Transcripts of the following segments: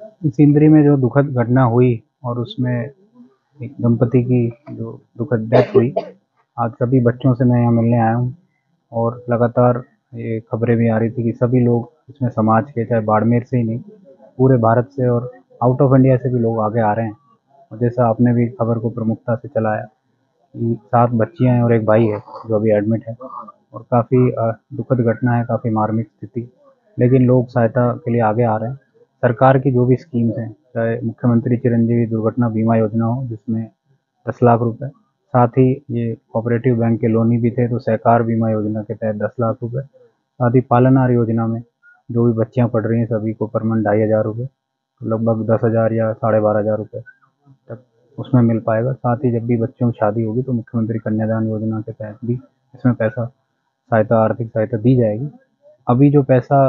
सिंदरी में जो दुखद घटना हुई और उसमें एक दंपति की जो दुखद डेथ हुई, आज सभी बच्चों से मैं यहाँ मिलने आया हूँ और लगातार ये खबरें भी आ रही थी कि सभी लोग इसमें समाज के, चाहे बाड़मेर से ही नहीं, पूरे भारत से और आउट ऑफ़ इंडिया से भी लोग आगे आ रहे हैं। और जैसा आपने भी खबर को प्रमुखता से चलाया कि सात बच्चियाँ हैं और एक भाई है जो अभी एडमिट है और काफ़ी दुखद घटना है, काफ़ी मार्मिक स्थिति। लेकिन लोग सहायता के लिए आगे आ रहे हैं। सरकार की जो भी स्कीम्स हैं, चाहे मुख्यमंत्री चिरंजीवी दुर्घटना बीमा योजना हो, जिसमें दस लाख रुपए, साथ ही ये कोऑपरेटिव बैंक के लोनी भी थे तो सहकार बीमा योजना के तहत दस लाख रुपए, साथ ही पालनार योजना में जो भी बच्चियाँ पढ़ रही हैं, सभी को पर मंथ ढाई हज़ार रुपये तो लगभग दस हज़ार या साढ़े बारह हज़ार रुपये तक उसमें मिल पाएगा। साथ ही जब भी बच्चों की शादी होगी तो मुख्यमंत्री कन्यादान योजना के तहत भी इसमें पैसा, सहायता, आर्थिक सहायता दी जाएगी। अभी जो पैसा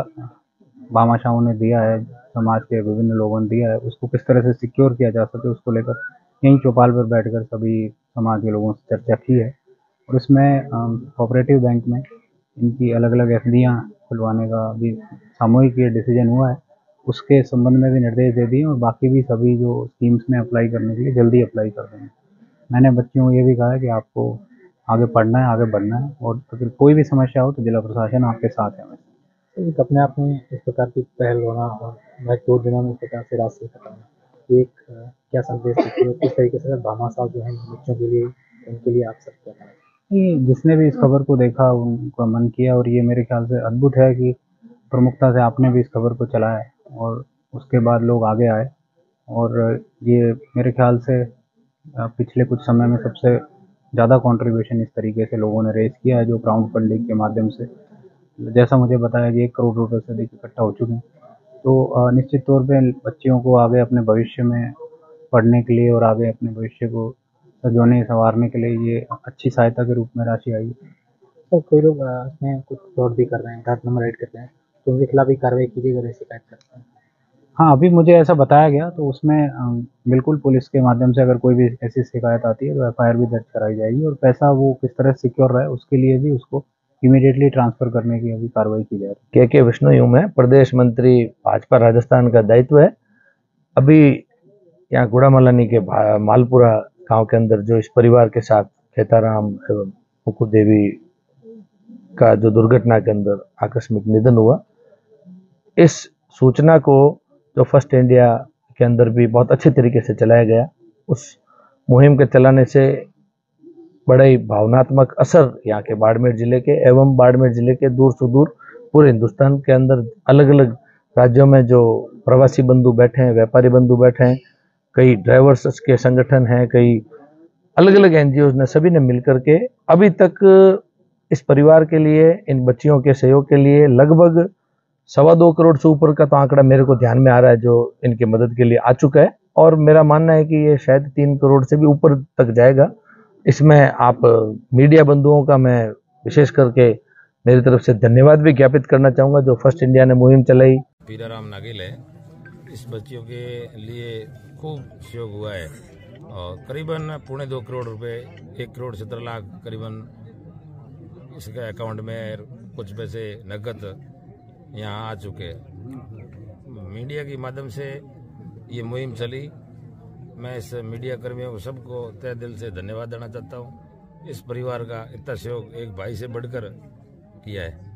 भामाशाहों ने दिया है समाज के विभिन्न लोगों ने दिया है, उसको किस तरह से सिक्योर किया जा सके उसको लेकर यहीं चौपाल पर बैठकर सभी समाज के लोगों से चर्चा की है। और इसमें कोऑपरेटिव बैंक में इनकी अलग अलग एफ़ खुलवाने का भी सामूहिक ये डिसीज़न हुआ है, उसके संबंध में भी निर्देश दे दिए और बाकी भी सभी जो स्कीम्स में अप्लाई करने के लिए जल्दी अप्लाई कर देंगे मैंने बच्चों को ये भी कहा है कि आपको आगे पढ़ना है, आगे बढ़ना है और अगर कोई भी समस्या हो तो जिला प्रशासन आपके साथ है। एक अपने आप में इस प्रकार की पहल होना और मैं दो दिनों में इस प्रकार से राशि खत्म एक क्या संदेश देती है? किस तरीके से भामा साहब जो है, बच्चों के लिए, उनके लिए आप सब क्या जिसने भी इस खबर को देखा, उनका मन किया और ये मेरे ख्याल से अद्भुत है कि प्रमुखता से आपने भी इस खबर को चलाया और उसके बाद लोग आगे आए। और ये मेरे ख्याल से पिछले कुछ समय में सबसे ज़्यादा कंट्रीब्यूशन इस तरीके से लोगों ने रेज किया है, जो क्राउड फंडिंग के माध्यम से। जैसा मुझे बताया कि एक करोड़ रुपए से अधिक इकट्ठा हो चुके हैं। तो निश्चित तौर पे बच्चियों को आगे अपने भविष्य में पढ़ने के लिए और आगे अपने भविष्य को सजोने संवारने के लिए ये अच्छी सहायता के रूप में राशि आई है। तो कोई लोग इसमें कुछ फ्रॉड भी कर रहे हैं डाक नंबर ऐड कर रहे हैं तो उनके खिलाफ भी कार्रवाई कीजिए अगर शिकायत करते हैं। हाँ अभी मुझे ऐसा बताया गया तो उसमें बिल्कुल पुलिस के माध्यम से अगर कोई भी ऐसी शिकायत आती है तो एफआईआर भी दर्ज कराई जाएगी और पैसा वो किस तरह सिक्योर रहे उसके लिए भी उसको इमीडिएटली ट्रांसफ़र करने की अभी कार्रवाई की जा रही है। के के विष्णु यूम है, प्रदेश मंत्री भाजपा राजस्थान का दायित्व है। अभी यहाँ गुड़ामलानी के मालपुरा गाँव के अंदर जो इस परिवार के साथ खेताराम एवं मुकु देवी का जो दुर्घटना के अंदर आकस्मिक निधन हुआ, इस सूचना को जो फ़र्स्ट इंडिया के अंदर भी बहुत अच्छे तरीके से चलाया गया, उस मुहिम के चलाने से बड़ा ही भावनात्मक असर यहाँ के बाड़मेर ज़िले के एवं बाड़मेर ज़िले के दूर सुदूर पूरे हिंदुस्तान के अंदर अलग अलग राज्यों में जो प्रवासी बंधु बैठे हैं, व्यापारी बंधु बैठे हैं, कई ड्राइवर्स के संगठन हैं, कई अलग अलग एनजीओ ने सभी ने मिलकर के अभी तक इस परिवार के लिए, इन बच्चियों के सहयोग के लिए लगभग सवा दो करोड़ से ऊपर का तो आंकड़ा मेरे को ध्यान में आ रहा है जो इनकी मदद के लिए आ चुका है। और मेरा मानना है कि ये शायद तीन करोड़ से भी ऊपर तक जाएगा। इसमें आप मीडिया बंधुओं का मैं विशेष करके मेरी तरफ़ से धन्यवाद भी ज्ञापित करना चाहूँगा, जो फ़र्स्ट इंडिया ने मुहिम चलाई। पीराराम नागिल है इस बच्चियों के लिए खूब सहयोग हुआ है। और करीबन पौने दो करोड़ रुपए, एक करोड़ सत्रह लाख करीबन इसके अकाउंट में कुछ पैसे नकद यहाँ आ चुके मीडिया के माध्यम से ये मुहिम चली। मैं इस मीडिया कर्मियों को सबको तय दिल से धन्यवाद देना चाहता हूँ। इस परिवार का इतना सहयोग एक भाई से बढ़कर किया है।